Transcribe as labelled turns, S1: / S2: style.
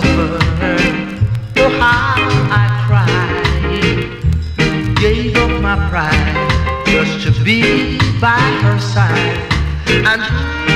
S1: suffering. Oh, how I cried. Gave up my pride just to be by her side. And